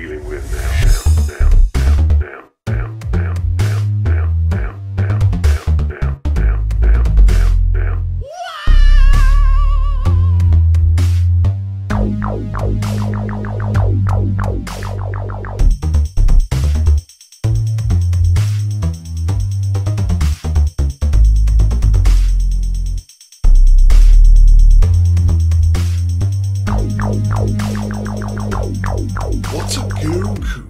dealing with now. What's a Goku?